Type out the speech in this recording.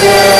Yeah.